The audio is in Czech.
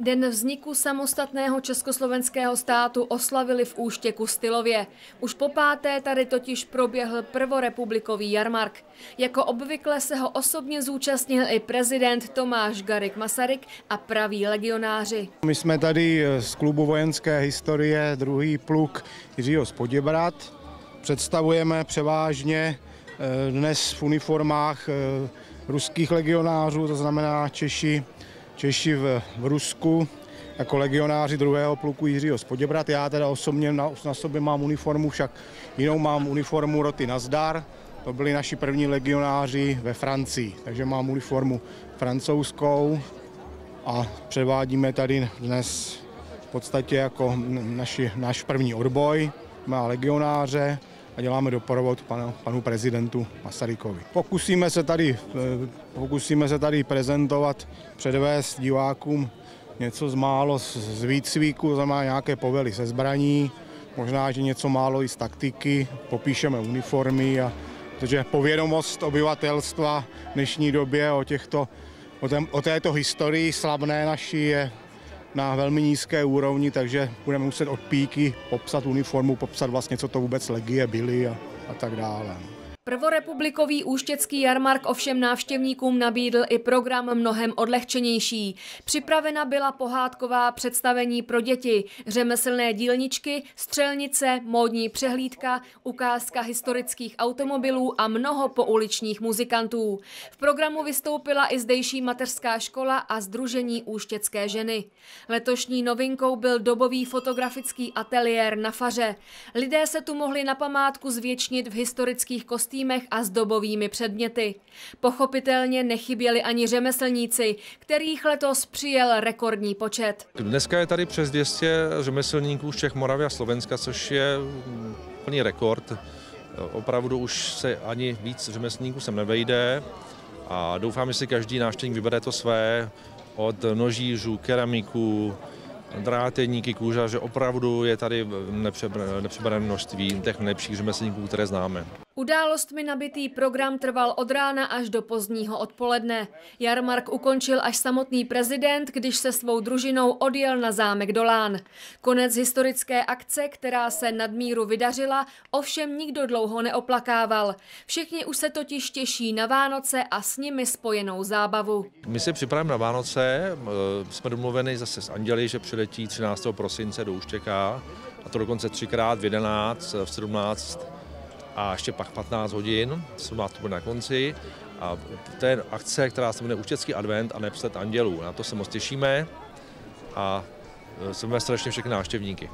Den vzniku samostatného československého státu oslavili v Úštěku Stylově. Už po páté tady totiž proběhl prvorepublikový jarmark. Jako obvykle se ho osobně zúčastnil i prezident Tomáš Garik Masaryk a praví legionáři. My jsme tady z klubu vojenské historie druhý pluk Jiřího Spoděbrat. Představujeme převážně eh, dnes v uniformách eh, ruských legionářů, to znamená Češi, Češi v, v Rusku jako legionáři druhého pluku Jiřího Spoděbrat. Já teda osobně na, na sobě mám uniformu, však jinou mám uniformu roty Nazdar. To byli naši první legionáři ve Francii, takže mám uniformu francouzskou a převádíme tady dnes v podstatě jako naši, náš první odboj. Má legionáře, a děláme doprovod panu, panu prezidentu Masarykovi. Pokusíme se, tady, eh, pokusíme se tady prezentovat, předvést divákům něco z málo z výcviku, znamená nějaké povely se zbraní, možná, že něco málo i z taktiky, popíšeme uniformy a protože povědomost obyvatelstva v dnešní době o, těchto, o, tém, o této historii slavné naší je na velmi nízké úrovni, takže budeme muset od píky popsat uniformu, popsat vlastně, co to vůbec legie byly a, a tak dále. Prvorepublikový úštěcký jarmark ovšem návštěvníkům nabídl i program mnohem odlehčenější. Připravena byla pohádková představení pro děti, řemeslné dílničky, střelnice, módní přehlídka, ukázka historických automobilů a mnoho pouličních muzikantů. V programu vystoupila i zdejší mateřská škola a Združení úštěcké ženy. Letošní novinkou byl dobový fotografický ateliér na faře. Lidé se tu mohli na památku zvětšnit v historických kostýmech kostýmech a zdobovými předměty. Pochopitelně nechyběli ani řemeslníci, kterých letos přijel rekordní počet. Dneska je tady přes 200 řemeslníků z Čech, Moravy a Slovenska, což je plný rekord. Opravdu už se ani víc řemeslníků sem nevejde a doufám, že si každý návštěvník vybere to své od nožířů, keramiků, dráteníky, že opravdu je tady nepřebrané množství těch nejlepších řemeslníků, které známe. Událostmi nabitý program trval od rána až do pozdního odpoledne. Jarmark ukončil až samotný prezident, když se svou družinou odjel na zámek Dolán. Konec historické akce, která se nadmíru vydařila, ovšem nikdo dlouho neoplakával. Všichni už se totiž těší na Vánoce a s nimi spojenou zábavu. My si připravujeme na Vánoce, eh, jsme domluveni zase s Anděli, že přiletí 13. prosince do Úštěka, a to dokonce třikrát v 11, v 17 a ještě pak 15 hodin, co má to bude na konci. A to je akce, která se jmenuje Účecký advent a nepsat andělů. Na to se moc těšíme a e, jsme strašně všechny návštěvníky.